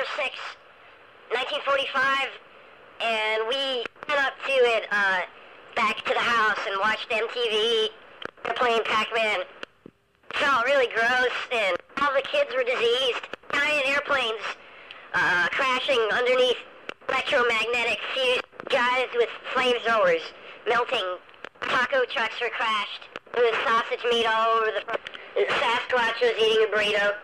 November 6, 1945, and we went up to it, uh, back to the house and watched MTV, playing Pac-Man. Felt really gross, and all the kids were diseased. Giant airplanes uh, crashing underneath electromagnetic fused guys with flamethrowers melting. Taco trucks were crashed. There was sausage meat all over the. Sasquatch was eating a burrito.